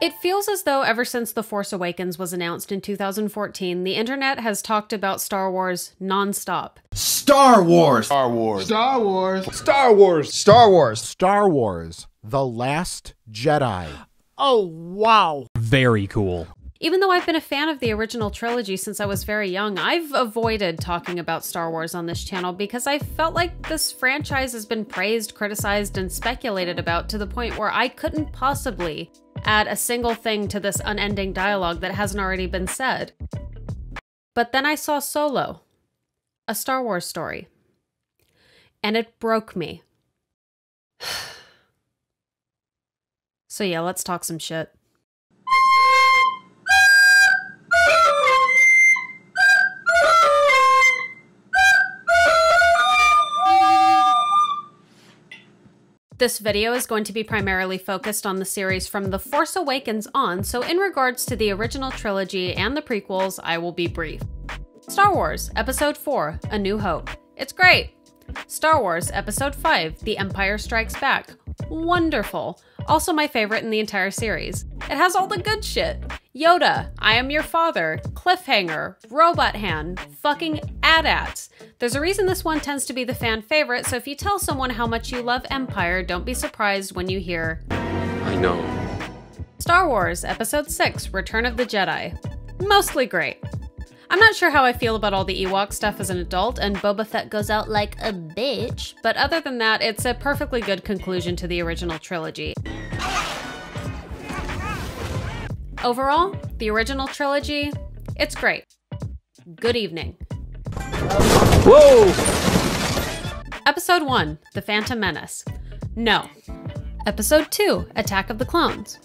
It feels as though ever since The Force Awakens was announced in 2014, the internet has talked about Star Wars nonstop. Star Wars. Star Wars. Star Wars. Star Wars. Star Wars. Star Wars The Last Jedi. Oh, wow. Very cool. Even though I've been a fan of the original trilogy since I was very young, I've avoided talking about Star Wars on this channel because I felt like this franchise has been praised, criticized, and speculated about to the point where I couldn't possibly add a single thing to this unending dialogue that hasn't already been said. But then I saw Solo, a Star Wars story, and it broke me. so, yeah, let's talk some shit. This video is going to be primarily focused on the series from The Force Awakens on, so in regards to the original trilogy and the prequels, I will be brief. Star Wars Episode 4 A New Hope. It's great! Star Wars Episode 5 The Empire Strikes Back. Wonderful. Also my favorite in the entire series. It has all the good shit. Yoda, I am your father, Cliffhanger, Robot Hand, fucking AT-ATs. There's a reason this one tends to be the fan favorite, so if you tell someone how much you love Empire, don't be surprised when you hear I know. Star Wars Episode 6 Return of the Jedi. Mostly great. I'm not sure how I feel about all the Ewok stuff as an adult, and Boba Fett goes out like a bitch, but other than that, it's a perfectly good conclusion to the original trilogy. Overall, the original trilogy, it's great. Good evening. Whoa! Episode 1 The Phantom Menace. No. Episode 2 Attack of the Clones.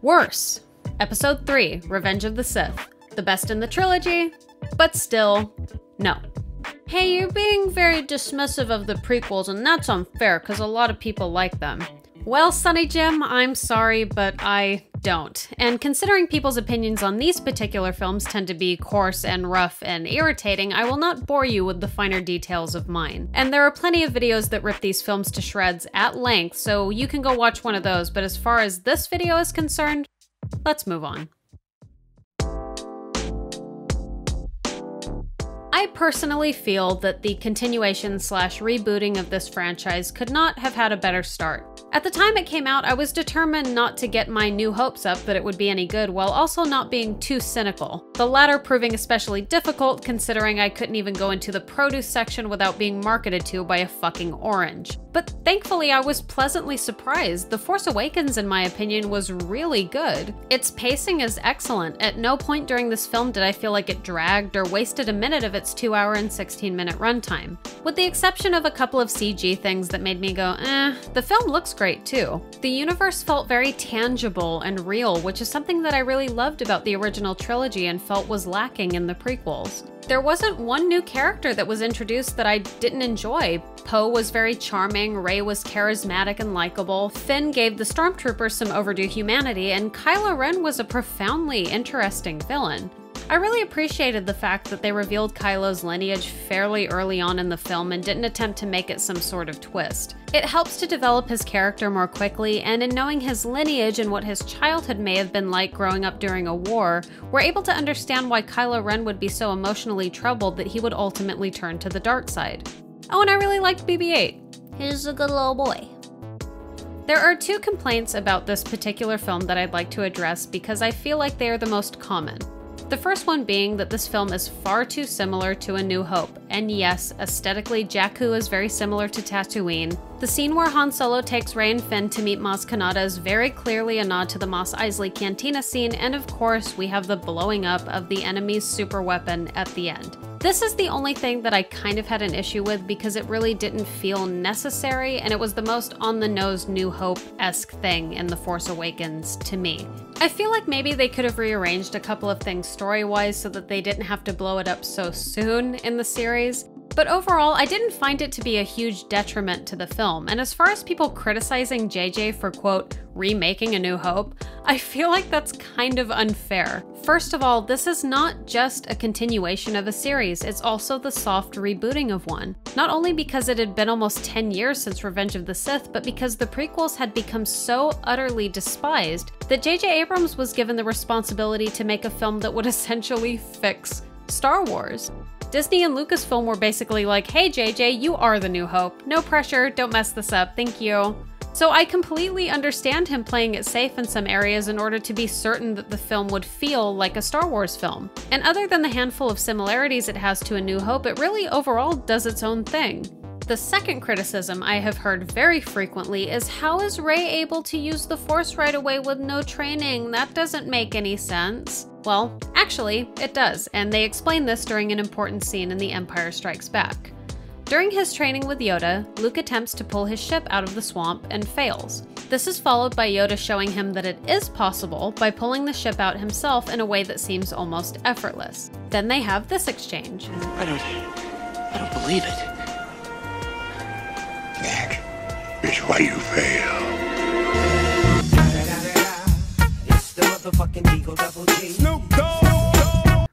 Worse. Episode 3 Revenge of the Sith. The best in the trilogy, but still, no. Hey, you're being very dismissive of the prequels, and that's unfair because a lot of people like them. Well, Sunny Jim, I'm sorry, but I don't. And considering people's opinions on these particular films tend to be coarse and rough and irritating, I will not bore you with the finer details of mine. And there are plenty of videos that rip these films to shreds at length, so you can go watch one of those, but as far as this video is concerned, let's move on. I personally feel that the continuation slash rebooting of this franchise could not have had a better start. At the time it came out, I was determined not to get my new hopes up that it would be any good while also not being too cynical. The latter proving especially difficult considering I couldn't even go into the produce section without being marketed to by a fucking orange. But thankfully I was pleasantly surprised. The Force Awakens, in my opinion, was really good. Its pacing is excellent. At no point during this film did I feel like it dragged or wasted a minute of its 2 hour and 16 minute runtime. With the exception of a couple of CG things that made me go, eh, the film looks great too. The universe felt very tangible and real, which is something that I really loved about the original trilogy and felt was lacking in the prequels. There wasn't one new character that was introduced that I didn't enjoy. Poe was very charming, Rey was charismatic and likable, Finn gave the stormtroopers some overdue humanity, and Kylo Ren was a profoundly interesting villain. I really appreciated the fact that they revealed Kylo's lineage fairly early on in the film and didn't attempt to make it some sort of twist. It helps to develop his character more quickly, and in knowing his lineage and what his childhood may have been like growing up during a war, we're able to understand why Kylo Ren would be so emotionally troubled that he would ultimately turn to the dark side. Oh, and I really liked BB 8. He's a good little boy. There are two complaints about this particular film that I'd like to address because I feel like they are the most common. The first one being that this film is far too similar to A New Hope, and yes, aesthetically, Jakku is very similar to Tatooine. The scene where Han Solo takes Rey and Finn to meet Maz Kanata is very clearly a nod to the Mos Eisley Cantina scene, and of course, we have the blowing up of the enemy's super weapon at the end. This is the only thing that I kind of had an issue with because it really didn't feel necessary, and it was the most on the nose New Hope esque thing in The Force Awakens to me. I feel like maybe they could have rearranged a couple of things story wise so that they didn't have to blow it up so soon in the series. But overall, I didn't find it to be a huge detriment to the film, and as far as people criticizing JJ for, quote, remaking A New Hope, I feel like that's kind of unfair. First of all, this is not just a continuation of a series, it's also the soft rebooting of one. Not only because it had been almost 10 years since Revenge of the Sith, but because the prequels had become so utterly despised that J.J. Abrams was given the responsibility to make a film that would essentially fix Star Wars. Disney and Lucasfilm were basically like, hey JJ, you are the new hope. No pressure, don't mess this up, thank you. So I completely understand him playing it safe in some areas in order to be certain that the film would feel like a Star Wars film. And other than the handful of similarities it has to A New Hope, it really overall does its own thing. The second criticism I have heard very frequently is how is Rey able to use the Force right away with no training? That doesn't make any sense. Well, actually, it does, and they explain this during an important scene in The Empire Strikes Back. During his training with Yoda, Luke attempts to pull his ship out of the swamp and fails. This is followed by Yoda showing him that it is possible by pulling the ship out himself in a way that seems almost effortless. Then they have this exchange. I don't. I don't believe it. Is why you fail. Motherfucking Eagle Double G.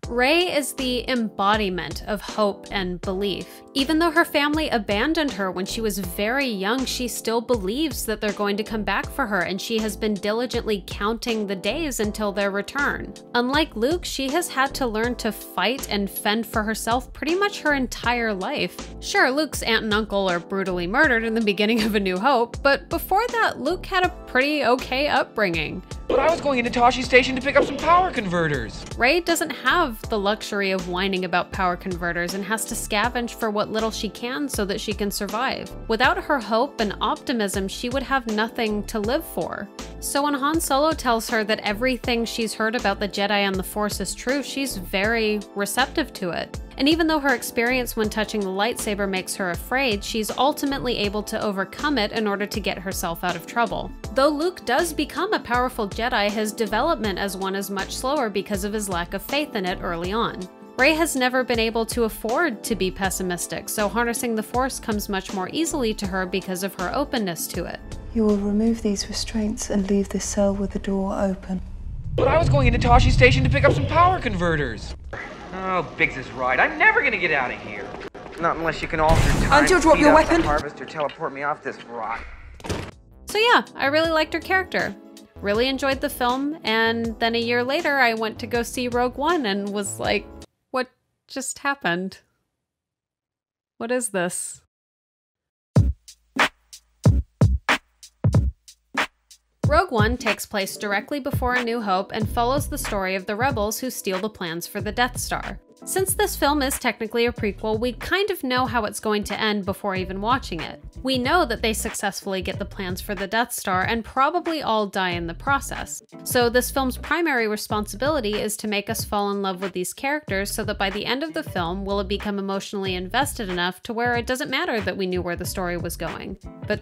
Rey is the embodiment of hope and belief. Even though her family abandoned her when she was very young, she still believes that they're going to come back for her, and she has been diligently counting the days until their return. Unlike Luke, she has had to learn to fight and fend for herself pretty much her entire life. Sure, Luke's aunt and uncle are brutally murdered in the beginning of A New Hope, but before that, Luke had a pretty okay upbringing. But I was going into Tosche Station to pick up some power converters. Rey doesn't have the luxury of whining about power converters and has to scavenge for what little she can so that she can survive. Without her hope and optimism, she would have nothing to live for. So when Han Solo tells her that everything she's heard about the Jedi and the Force is true, she's very receptive to it. And even though her experience when touching the lightsaber makes her afraid, she's ultimately able to overcome it in order to get herself out of trouble. Though Luke does become a powerful Jedi, his development as one is much slower because of his lack of faith in it early on. Rey has never been able to afford to be pessimistic, so harnessing the Force comes much more easily to her because of her openness to it. You will remove these restraints and leave this cell with the door open. But I was going into Tosche Station to pick up some power converters. Oh, Biggs is right. I'm never gonna get out of here. Not unless you can alter time, Until drop your up the weapon. harvest, or teleport me off this rock. So yeah, I really liked her character. Really enjoyed the film, and then a year later I went to go see Rogue One and was like, what just happened? What is this? Rogue One takes place directly before A New Hope and follows the story of the rebels who steal the plans for the Death Star. Since this film is technically a prequel, we kind of know how it's going to end before even watching it. We know that they successfully get the plans for the Death Star and probably all die in the process. So this film's primary responsibility is to make us fall in love with these characters so that by the end of the film we'll have become emotionally invested enough to where it doesn't matter that we knew where the story was going. But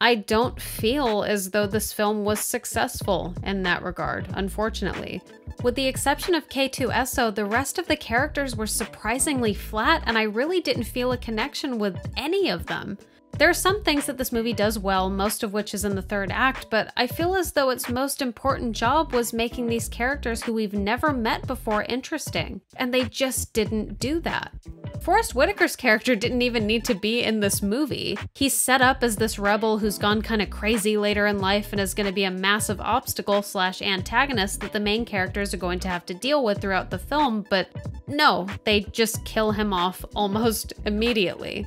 I don't feel as though this film was successful in that regard, unfortunately. With the exception of K2SO, the rest of the characters were surprisingly flat, and I really didn't feel a connection with any of them. There are some things that this movie does well, most of which is in the third act, but I feel as though its most important job was making these characters who we've never met before interesting, and they just didn't do that. Forest Whitaker's character didn't even need to be in this movie. He's set up as this rebel who's gone kind of crazy later in life and is going to be a massive obstacle slash antagonist that the main characters are going to have to deal with throughout the film, but no, they just kill him off almost immediately.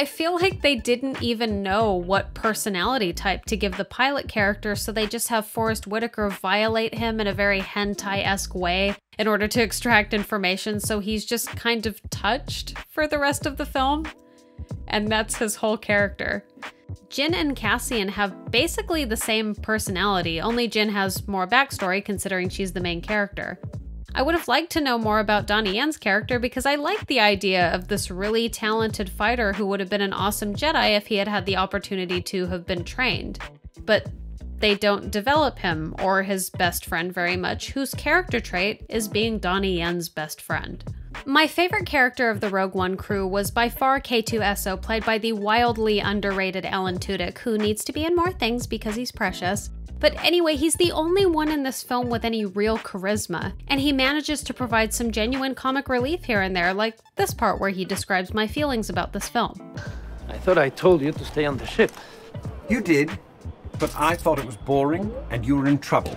I feel like they didn't even know what personality type to give the pilot character, so they just have Forest Whitaker violate him in a very hentai esque way in order to extract information, so he's just kind of touched for the rest of the film. And that's his whole character. Jyn and Cassian have basically the same personality, only Jyn has more backstory considering she's the main character. I would have liked to know more about Donnie Yen's character because I like the idea of this really talented fighter who would have been an awesome Jedi if he had had the opportunity to have been trained. But they don't develop him or his best friend very much, whose character trait is being Donnie Yen's best friend. My favorite character of the Rogue One crew was by far K2SO, played by the wildly underrated Alan Tudyk, who needs to be in more things because he's precious. But anyway, he's the only one in this film with any real charisma, and he manages to provide some genuine comic relief here and there, like this part where he describes my feelings about this film. I thought I told you to stay on the ship. You did, but I thought it was boring and you were in trouble.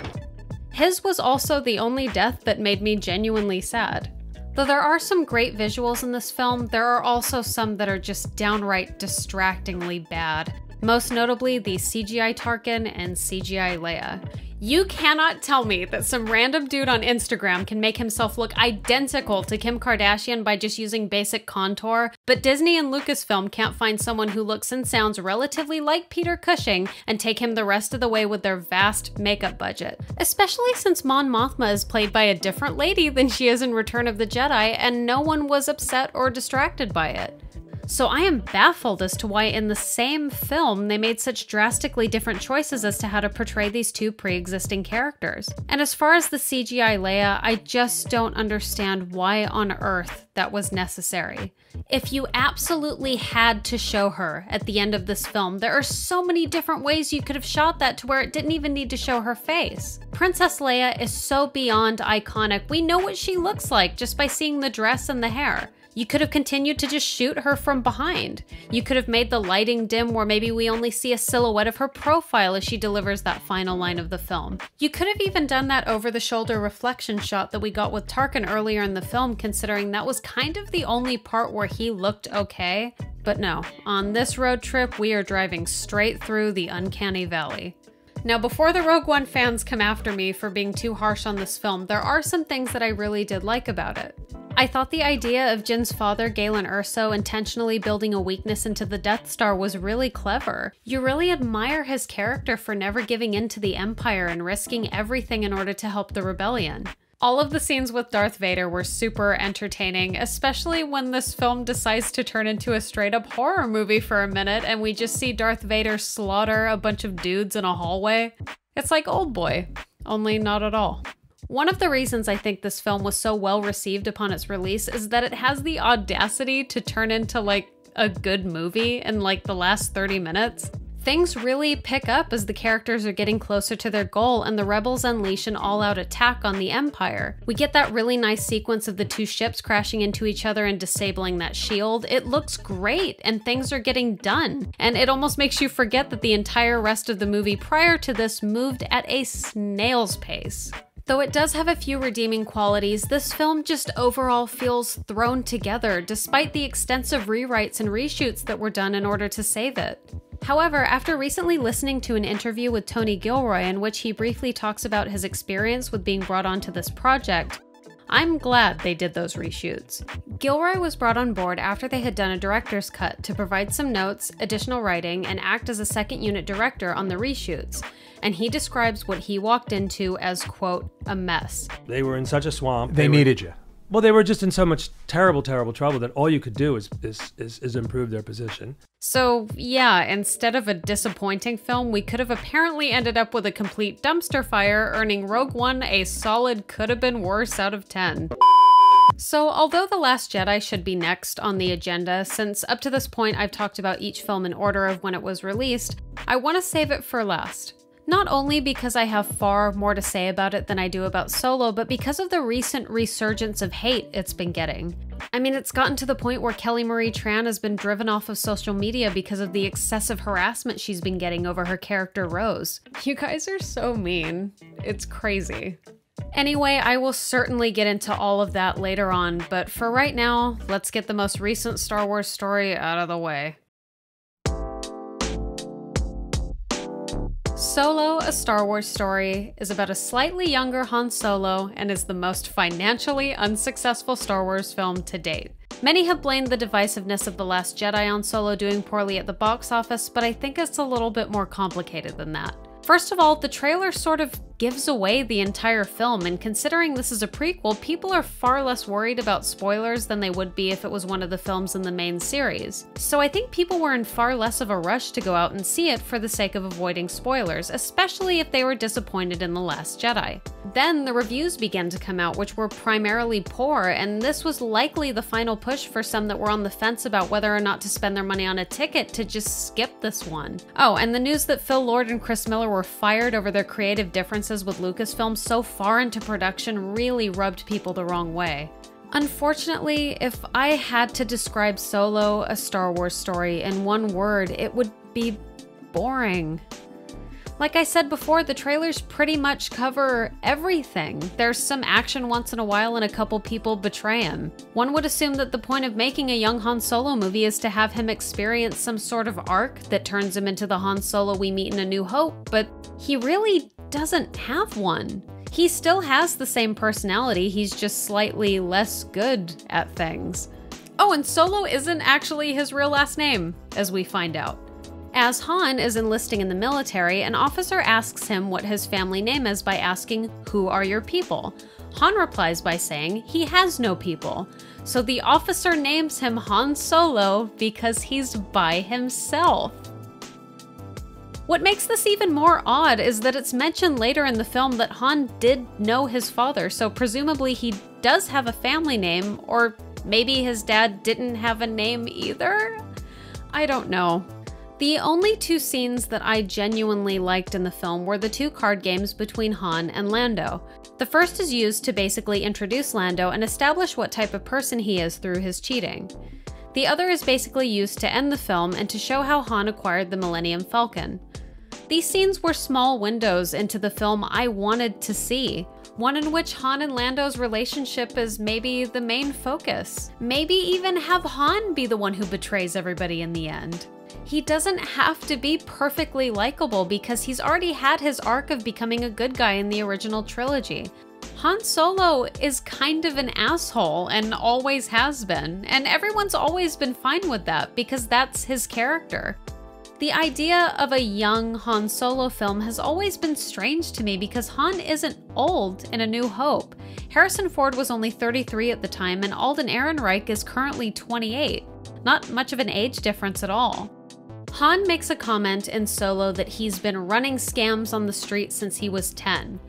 His was also the only death that made me genuinely sad. Though there are some great visuals in this film, there are also some that are just downright distractingly bad most notably the CGI Tarkin and CGI Leia. You cannot tell me that some random dude on Instagram can make himself look identical to Kim Kardashian by just using basic contour, but Disney and Lucasfilm can't find someone who looks and sounds relatively like Peter Cushing and take him the rest of the way with their vast makeup budget. Especially since Mon Mothma is played by a different lady than she is in Return of the Jedi, and no one was upset or distracted by it. So I am baffled as to why in the same film they made such drastically different choices as to how to portray these two pre-existing characters. And as far as the CGI Leia, I just don't understand why on earth that was necessary. If you absolutely had to show her at the end of this film, there are so many different ways you could have shot that to where it didn't even need to show her face. Princess Leia is so beyond iconic. We know what she looks like just by seeing the dress and the hair. You could have continued to just shoot her from behind. You could have made the lighting dim where maybe we only see a silhouette of her profile as she delivers that final line of the film. You could have even done that over the shoulder reflection shot that we got with Tarkin earlier in the film, considering that was kind of the only part where he looked okay. But no, on this road trip, we are driving straight through the Uncanny Valley. Now, before the Rogue One fans come after me for being too harsh on this film, there are some things that I really did like about it. I thought the idea of Jyn's father, Galen Erso, intentionally building a weakness into the Death Star was really clever. You really admire his character for never giving in to the Empire and risking everything in order to help the rebellion. All of the scenes with Darth Vader were super entertaining, especially when this film decides to turn into a straight up horror movie for a minute and we just see Darth Vader slaughter a bunch of dudes in a hallway. It's like Old Boy, only not at all. One of the reasons I think this film was so well received upon its release is that it has the audacity to turn into like a good movie in like the last 30 minutes. Things really pick up as the characters are getting closer to their goal and the rebels unleash an all-out attack on the Empire. We get that really nice sequence of the two ships crashing into each other and disabling that shield. It looks great and things are getting done. And it almost makes you forget that the entire rest of the movie prior to this moved at a snail's pace. Though it does have a few redeeming qualities, this film just overall feels thrown together despite the extensive rewrites and reshoots that were done in order to save it. However, after recently listening to an interview with Tony Gilroy in which he briefly talks about his experience with being brought onto this project, I'm glad they did those reshoots. Gilroy was brought on board after they had done a director's cut to provide some notes, additional writing, and act as a second unit director on the reshoots, and he describes what he walked into as, quote, a mess. They were in such a swamp. They, were- needed you. Well, they were just in so much terrible, terrible trouble that all you could do is is, is, is improve their position. So, yeah, instead of a disappointing film, we could have apparently ended up with a complete dumpster fire, earning Rogue One a solid could have been worse out of 10. So, although The Last Jedi should be next on the agenda, since up to this point I've talked about each film in order of when it was released, I want to save it for last. Not only because I have far more to say about it than I do about Solo, but because of the recent resurgence of hate it's been getting. I mean, it's gotten to the point where Kelly Marie Tran has been driven off of social media because of the excessive harassment she's been getting over her character Rose. You guys are so mean. It's crazy. Anyway, I will certainly get into all of that later on, but for right now, let's get the most recent Star Wars story out of the way. Solo, a Star Wars story, is about a slightly younger Han Solo and is the most financially unsuccessful Star Wars film to date. Many have blamed the divisiveness of The Last Jedi on Solo doing poorly at the box office, but I think it's a little bit more complicated than that. First of all, the trailer sort of gives away the entire film, and considering this is a prequel, people are far less worried about spoilers than they would be if it was one of the films in the main series. So I think people were in far less of a rush to go out and see it for the sake of avoiding spoilers, especially if they were disappointed in The Last Jedi. Then the reviews began to come out, which were primarily poor, and this was likely the final push for some that were on the fence about whether or not to spend their money on a ticket to just skip this one. Oh, and the news that Phil Lord and Chris Miller were fired over their creative differences with Lucasfilm so far into production really rubbed people the wrong way. Unfortunately, if I had to describe Solo, a Star Wars story, in one word, it would be boring. Like I said before, the trailers pretty much cover everything. There's some action once in a while and a couple people betray him. One would assume that the point of making a young Han Solo movie is to have him experience some sort of arc that turns him into the Han Solo we meet in A New Hope, but he really doesn't have one. He still has the same personality, he's just slightly less good at things. Oh, and Solo isn't actually his real last name, as we find out. As Han is enlisting in the military, an officer asks him what his family name is by asking, Who are your people? Han replies by saying he has no people. So the officer names him Han Solo because he's by himself. What makes this even more odd is that it's mentioned later in the film that Han did know his father, so presumably he does have a family name, or maybe his dad didn't have a name either? I don't know. The only two scenes that I genuinely liked in the film were the two card games between Han and Lando. The first is used to basically introduce Lando and establish what type of person he is through his cheating. The other is basically used to end the film and to show how Han acquired the Millennium Falcon. These scenes were small windows into the film I wanted to see, one in which Han and Lando's relationship is maybe the main focus. Maybe even have Han be the one who betrays everybody in the end. He doesn't have to be perfectly likable because he's already had his arc of becoming a good guy in the original trilogy. Han Solo is kind of an asshole and always has been, and everyone's always been fine with that because that's his character. The idea of a young Han Solo film has always been strange to me because Han isn't old in A New Hope. Harrison Ford was only 33 at the time, and Alden Ehrenreich is currently 28. Not much of an age difference at all. Han makes a comment in Solo that he's been running scams on the street since he was 10.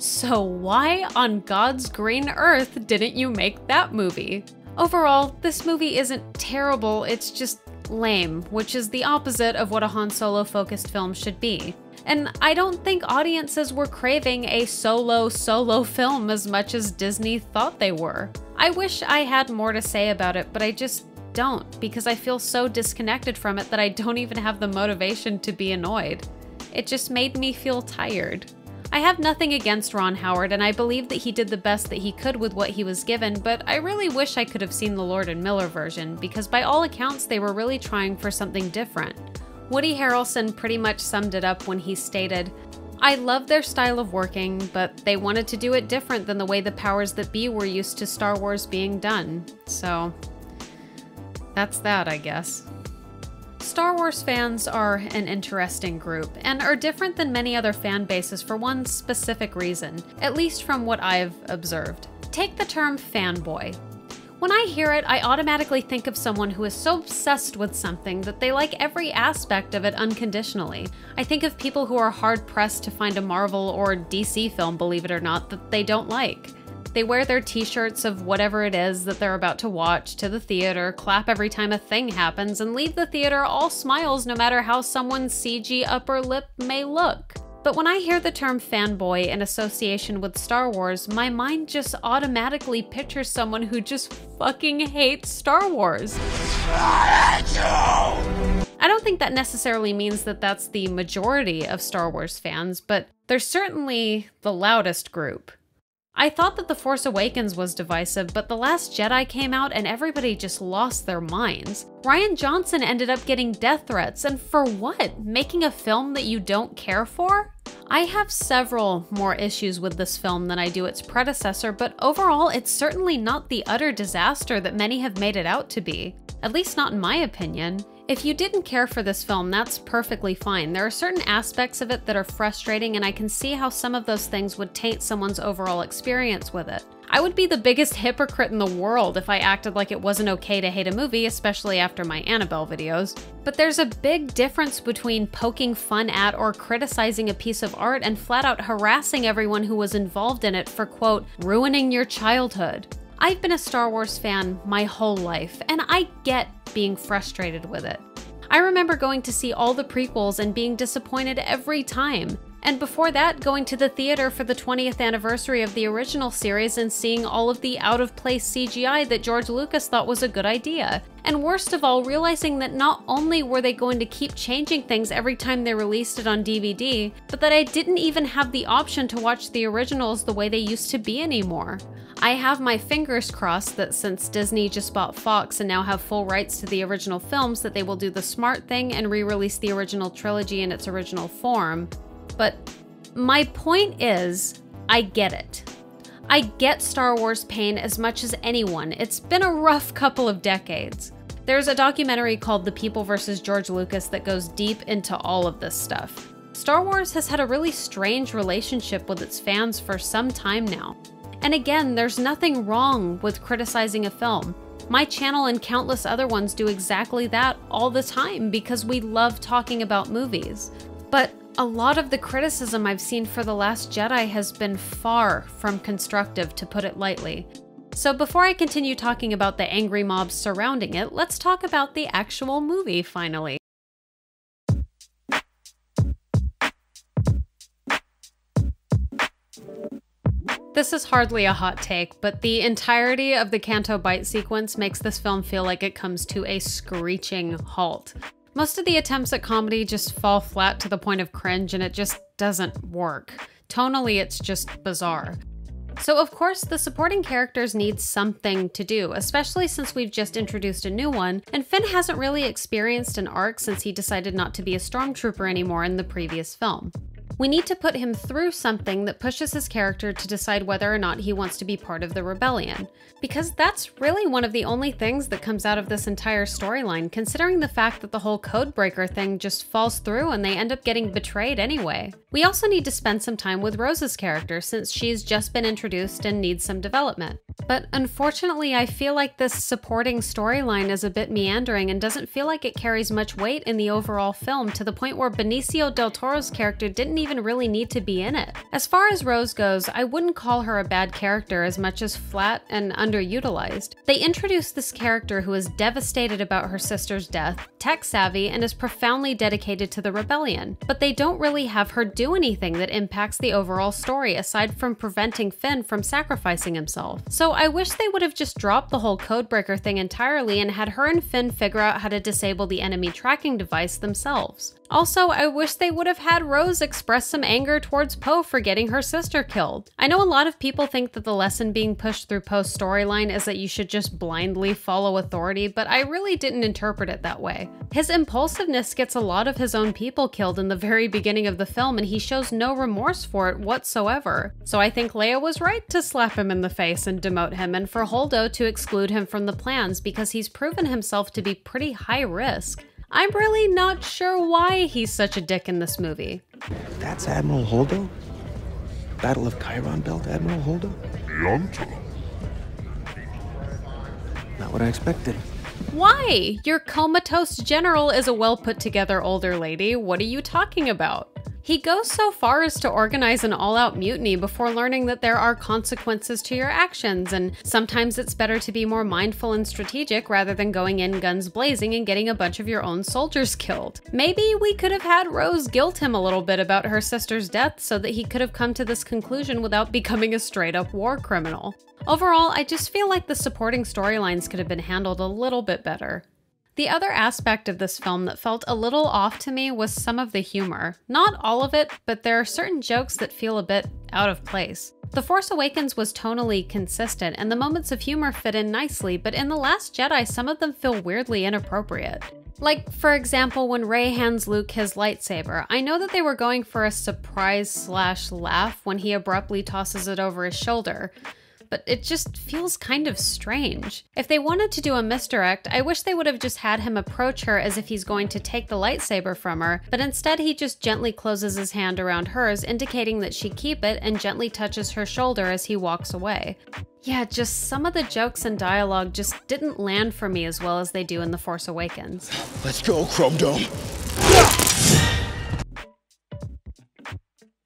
So why on God's green earth didn't you make that movie? Overall, this movie isn't terrible, it's just lame, which is the opposite of what a Han Solo focused film should be. And I don't think audiences were craving a solo solo film as much as Disney thought they were. I wish I had more to say about it, but I just don't because I feel so disconnected from it that I don't even have the motivation to be annoyed. It just made me feel tired. I have nothing against Ron Howard, and I believe that he did the best that he could with what he was given, but I really wish I could have seen the Lord and Miller version, because by all accounts, they were really trying for something different. Woody Harrelson pretty much summed it up when he stated, I love their style of working, but they wanted to do it different than the way the powers that be were used to Star Wars being done. So, that's that, I guess. Star Wars fans are an interesting group, and are different than many other fan bases for one specific reason, at least from what I've observed. Take the term fanboy. When I hear it, I automatically think of someone who is so obsessed with something that they like every aspect of it unconditionally. I think of people who are hard pressed to find a Marvel or DC film, believe it or not, that they don't like. They wear their t shirts of whatever it is that they're about to watch to the theater, clap every time a thing happens, and leave the theater all smiles no matter how someone's CG upper lip may look. But when I hear the term fanboy in association with Star Wars, my mind just automatically pictures someone who just fucking hates Star Wars. I don't think that necessarily means that that's the majority of Star Wars fans, but they're certainly the loudest group. I thought that The Force Awakens was divisive, but The Last Jedi came out and everybody just lost their minds. Rian Johnson ended up getting death threats, and for what? Making a film that you don't care for? I have several more issues with this film than I do its predecessor, but overall, it's certainly not the utter disaster that many have made it out to be. At least not in my opinion. If you didn't care for this film, that's perfectly fine. There are certain aspects of it that are frustrating, and I can see how some of those things would taint someone's overall experience with it. I would be the biggest hypocrite in the world if I acted like it wasn't okay to hate a movie, especially after my Annabelle videos. But there's a big difference between poking fun at or criticizing a piece of art and flat out harassing everyone who was involved in it for, quote, ruining your childhood. I've been a Star Wars fan my whole life, and I get being frustrated with it. I remember going to see all the prequels and being disappointed every time. And before that, going to the theater for the 20th anniversary of the original series and seeing all of the out of place CGI that George Lucas thought was a good idea. And worst of all, realizing that not only were they going to keep changing things every time they released it on DVD, but that I didn't even have the option to watch the originals the way they used to be anymore. I have my fingers crossed that since Disney just bought Fox and now have full rights to the original films that they will do the smart thing and re-release the original trilogy in its original form. But my point is, I get it. I get Star Wars pain as much as anyone. It's been a rough couple of decades. There's a documentary called The People vs. George Lucas that goes deep into all of this stuff. Star Wars has had a really strange relationship with its fans for some time now. And again, there's nothing wrong with criticizing a film. My channel and countless other ones do exactly that all the time because we love talking about movies. But a lot of the criticism I've seen for The Last Jedi has been far from constructive, to put it lightly. So before I continue talking about the angry mobs surrounding it, let's talk about the actual movie finally. This is hardly a hot take, but the entirety of the Canto Bight sequence makes this film feel like it comes to a screeching halt. Most of the attempts at comedy just fall flat to the point of cringe and it just doesn't work. Tonally, it's just bizarre. So, of course, the supporting characters need something to do, especially since we've just introduced a new one, and Finn hasn't really experienced an arc since he decided not to be a stormtrooper anymore in the previous film. We need to put him through something that pushes his character to decide whether or not he wants to be part of the rebellion. Because that's really one of the only things that comes out of this entire storyline, considering the fact that the whole codebreaker thing just falls through and they end up getting betrayed anyway. We also need to spend some time with Rose's character since she's just been introduced and needs some development. But unfortunately, I feel like this supporting storyline is a bit meandering and doesn't feel like it carries much weight in the overall film to the point where Benicio del Toro's character didn't even really need to be in it. As far as Rose goes, I wouldn't call her a bad character as much as flat and underutilized. They introduce this character who is devastated about her sister's death, tech savvy, and is profoundly dedicated to the rebellion, but they don't really have her do anything that impacts the overall story aside from preventing Finn from sacrificing himself. So I wish they would have just dropped the whole codebreaker thing entirely and had her and Finn figure out how to disable the enemy tracking device themselves. Also, I wish they would have had Rose express some anger towards Poe for getting her sister killed. I know a lot of people think that the lesson being pushed through Poe's storyline is that you should just blindly follow authority, but I really didn't interpret it that way. His impulsiveness gets a lot of his own people killed in the very beginning of the film, and he shows no remorse for it whatsoever. So I think Leia was right to slap him in the face and demote him, and for Holdo to exclude him from the plans because he's proven himself to be pretty high risk. I'm really not sure why he's such a dick in this movie. That's Admiral Holdo? Battle of Chyron Belt, Admiral Holdo? Yonta. Not what I expected. Why? Your comatose general is a well put together older lady. What are you talking about? He goes so far as to organize an all out mutiny before learning that there are consequences to your actions, and sometimes it's better to be more mindful and strategic rather than going in guns blazing and getting a bunch of your own soldiers killed. Maybe we could have had Rose guilt him a little bit about her sister's death so that he could have come to this conclusion without becoming a straight up war criminal. Overall, I just feel like the supporting storylines could have been handled a little bit better. The other aspect of this film that felt a little off to me was some of the humor. Not all of it, but there are certain jokes that feel a bit out of place. The Force Awakens was tonally consistent, and the moments of humor fit in nicely, but in The Last Jedi, some of them feel weirdly inappropriate. Like, for example, when Rey hands Luke his lightsaber. I know that they were going for a surprise slash laugh when he abruptly tosses it over his shoulder, but it just feels kind of strange. If they wanted to do a misdirect, I wish they would have just had him approach her as if he's going to take the lightsaber from her, but instead he just gently closes his hand around hers, indicating that she keep it, and gently touches her shoulder as he walks away. Yeah, just some of the jokes and dialogue just didn't land for me as well as they do in The Force Awakens. Let's go, Chrome Dome.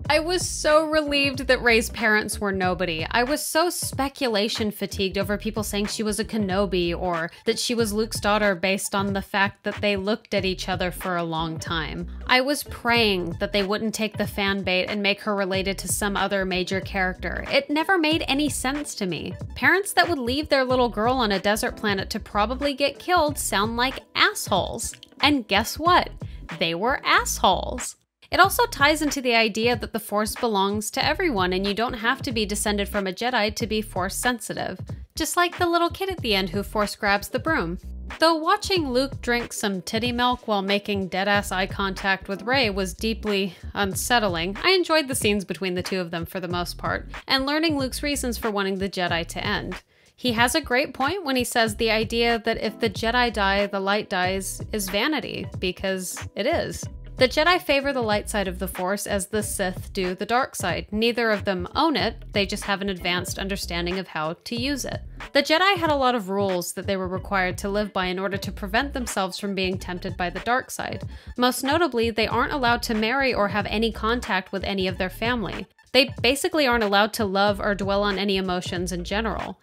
I was so relieved that Rey's parents were nobody. I was so speculation fatigued over people saying she was a Kenobi or that she was Luke's daughter based on the fact that they looked at each other for a long time. I was praying that they wouldn't take the fan bait and make her related to some other major character. It never made any sense to me. Parents that would leave their little girl on a desert planet to probably get killed sound like assholes. And guess what? They were assholes. It also ties into the idea that the Force belongs to everyone and you don't have to be descended from a Jedi to be Force sensitive. Just like the little kid at the end who Force grabs the broom. Though watching Luke drink some titty milk while making deadass eye contact with Rey was deeply unsettling, I enjoyed the scenes between the two of them for the most part, and learning Luke's reasons for wanting the Jedi to end. He has a great point when he says the idea that if the Jedi die, the light dies is vanity, because it is. The Jedi favor the light side of the Force as the Sith do the dark side. Neither of them own it, they just have an advanced understanding of how to use it. The Jedi had a lot of rules that they were required to live by in order to prevent themselves from being tempted by the dark side. Most notably, they aren't allowed to marry or have any contact with any of their family. They basically aren't allowed to love or dwell on any emotions in general.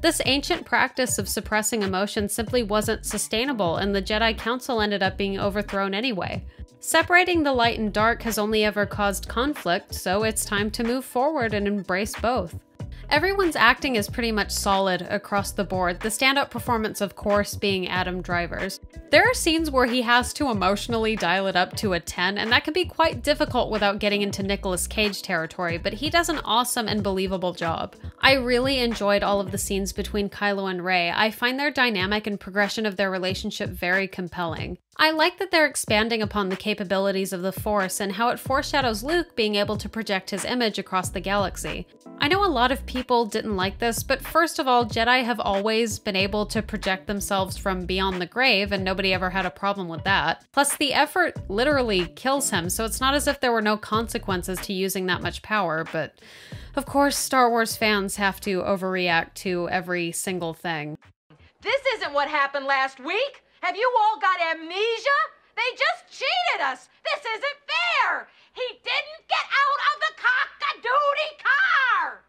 This ancient practice of suppressing emotions simply wasn't sustainable, and the Jedi Council ended up being overthrown anyway. Separating the light and dark has only ever caused conflict, so it's time to move forward and embrace both. Everyone's acting is pretty much solid across the board, the standout performance, of course, being Adam Driver's. There are scenes where he has to emotionally dial it up to a 10, and that can be quite difficult without getting into Nicolas Cage territory, but he does an awesome and believable job. I really enjoyed all of the scenes between Kylo and Rey. I find their dynamic and progression of their relationship very compelling. I like that they're expanding upon the capabilities of the Force and how it foreshadows Luke being able to project his image across the galaxy. I know a lot of people didn't like this, but first of all, Jedi have always been able to project themselves from beyond the grave, and nobody ever had a problem with that. Plus, the effort literally kills him, so it's not as if there were no consequences to using that much power, but of course, Star Wars fans have to overreact to every single thing. This isn't what happened last week! Have you all got amnesia? They just cheated us! This isn't fair! He didn't get out of the cock-a-doodie car!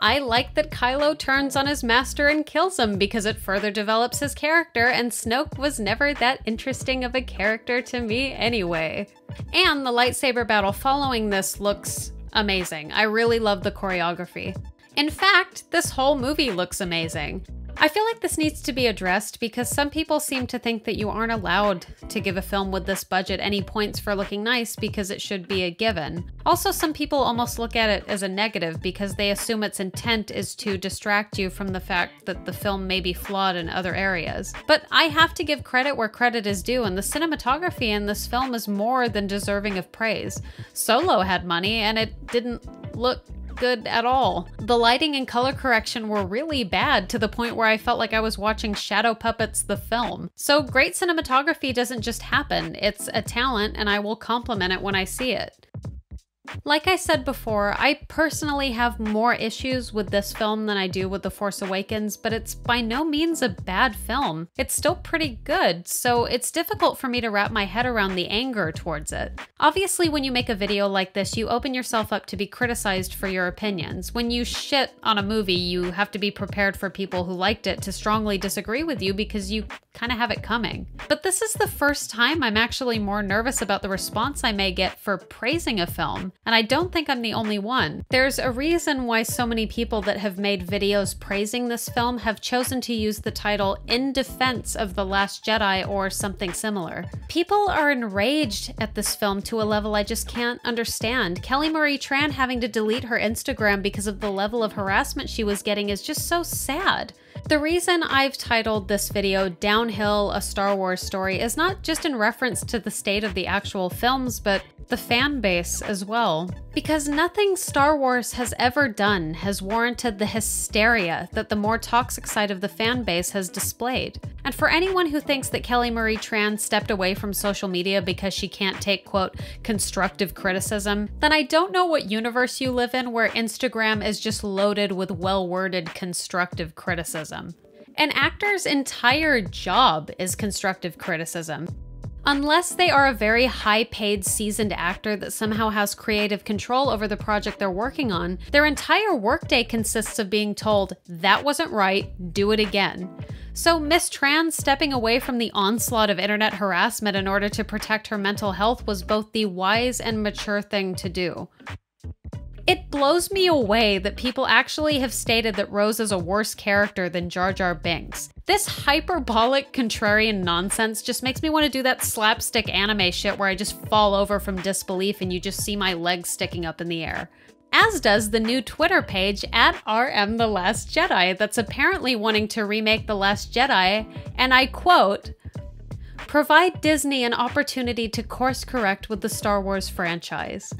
I like that Kylo turns on his master and kills him because it further develops his character, and Snoke was never that interesting of a character to me anyway. And the lightsaber battle following this looks amazing. I really love the choreography. In fact, this whole movie looks amazing. I feel like this needs to be addressed because some people seem to think that you aren't allowed to give a film with this budget any points for looking nice because it should be a given. Also, some people almost look at it as a negative because they assume its intent is to distract you from the fact that the film may be flawed in other areas. But I have to give credit where credit is due, and the cinematography in this film is more than deserving of praise. Solo had money, and it didn't good at all. The lighting and color correction were really bad to the point where I felt like I was watching Shadow Puppets the film. So great cinematography doesn't just happen, it's a talent and I will compliment it when I see it. Like I said before, I personally have more issues with this film than I do with The Force Awakens, but it's by no means a bad film. It's still pretty good, so it's difficult for me to wrap my head around the anger towards it. Obviously, when you make a video like this, you open yourself up to be criticized for your opinions. When you shit on a movie, you have to be prepared for people who liked it to strongly disagree with you because you kind of have it coming. But this is the first time I'm actually more nervous about the response I may get for praising a film. And I don't think I'm the only one. There's a reason why so many people that have made videos praising this film have chosen to use the title In Defense of The Last Jedi or something similar. People are enraged at this film to a level I just can't understand. Kelly Marie Tran having to delete her Instagram because of the level of harassment she was getting is just so sad. The reason I've titled this video Downhill, a Star Wars story is not just in reference to the state of the actual films, but the fan base as well. Because nothing Star Wars has ever done has warranted the hysteria that the more toxic side of the fan base has displayed. And for anyone who thinks that Kelly Marie Tran stepped away from social media because she can't take, quote, constructive criticism, then I don't know what universe you live in where Instagram is just loaded with well worded constructive criticism. An actor's entire job is constructive criticism. Unless they are a very high paid, seasoned actor that somehow has creative control over the project they're working on, their entire workday consists of being told, that wasn't right, do it again. So, Miss Tran stepping away from the onslaught of internet harassment in order to protect her mental health was both the wise and mature thing to do. It blows me away that people actually have stated that Rose is a worse character than Jar Jar Binks. This hyperbolic, contrarian nonsense just makes me want to do that slapstick anime shit where I just fall over from disbelief and you just see my legs sticking up in the air. As does the new Twitter page at RM The Last Jedi that's apparently wanting to remake The Last Jedi, and I quote, provide Disney an opportunity to course correct with the Star Wars franchise.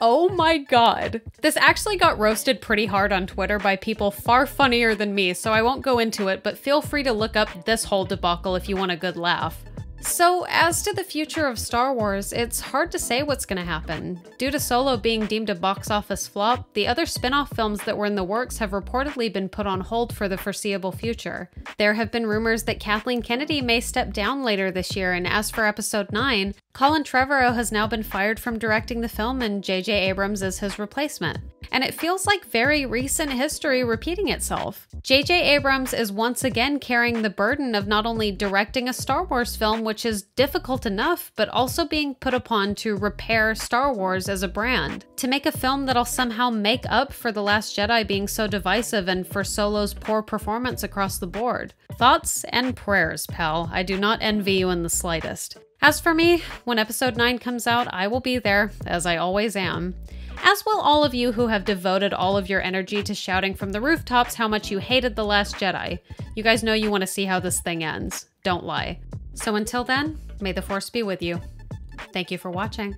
Oh my god. This actually got roasted pretty hard on Twitter by people far funnier than me, so I won't go into it, but feel free to look up this whole debacle if you want a good laugh. So, as to the future of Star Wars, it's hard to say what's going to happen. Due to Solo being deemed a box office flop, the other spin off films that were in the works have reportedly been put on hold for the foreseeable future. There have been rumors that Kathleen Kennedy may step down later this year, and as for Episode 9, Colin Trevorrow has now been fired from directing the film, and J.J. Abrams is his replacement. And it feels like very recent history repeating itself. J.J. Abrams is once again carrying the burden of not only directing a Star Wars film, which is difficult enough, but also being put upon to repair Star Wars as a brand. To make a film that'll somehow make up for The Last Jedi being so divisive and for Solo's poor performance across the board. Thoughts and prayers, pal. I do not envy you in the slightest. As for me, when episode 9 comes out, I will be there, as I always am. As will all of you who have devoted all of your energy to shouting from the rooftops how much you hated The Last Jedi. You guys know you want to see how this thing ends. Don't lie. So until then, may the Force be with you. Thank you for watching.